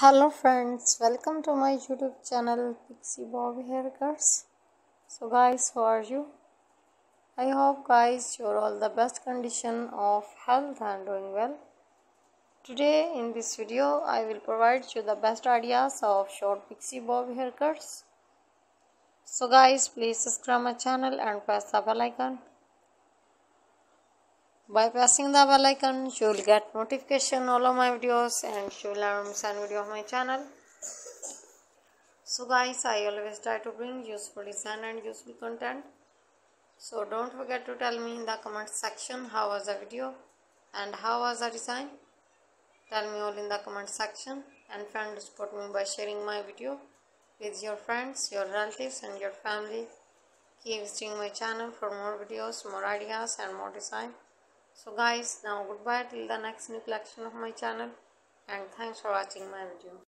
hello friends welcome to my youtube channel pixie bobby haircuts. So guys how are you? I hope guys you're all the best condition of health and doing well. Today in this video i will provide you the best ideas of short pixie bobby haircuts. So guys please subscribe my channel and press the bell icon by pressing the bell icon, you will get notification all of my videos and you will miss any video of my channel. So guys, I always try to bring useful design and useful content. So don't forget to tell me in the comment section how was the video and how was the design. Tell me all in the comment section and friends support me by sharing my video with your friends, your relatives and your family. Keep visiting my channel for more videos, more ideas and more design so guys now goodbye. Till the next new collection of my channel. And thanks for watching my video